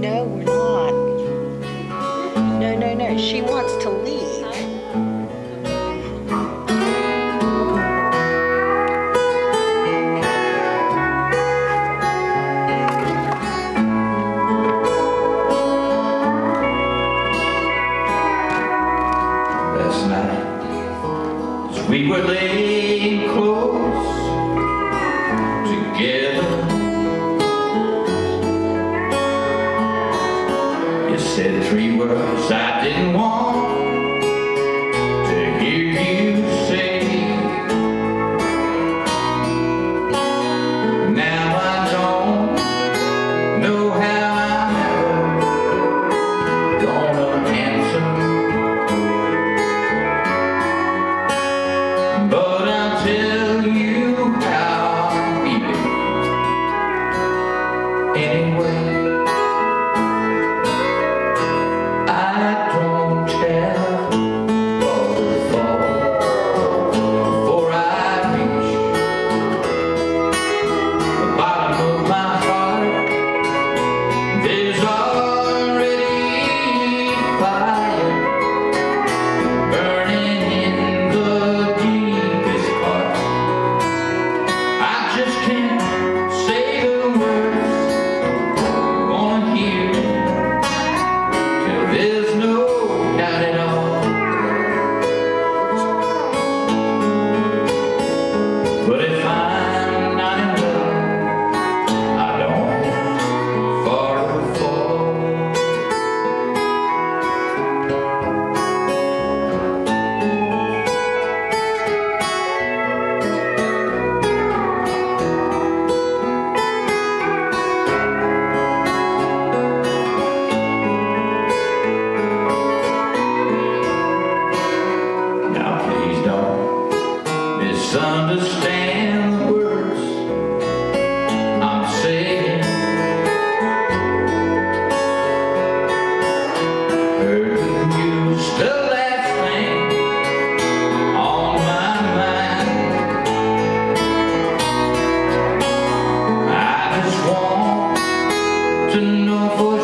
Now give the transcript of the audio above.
No, we're not. No, no, no. She wants to leave. Last night, as we were laying close. said three words I didn't want understand the words I'm saying. Thing on my mind. I just want to know for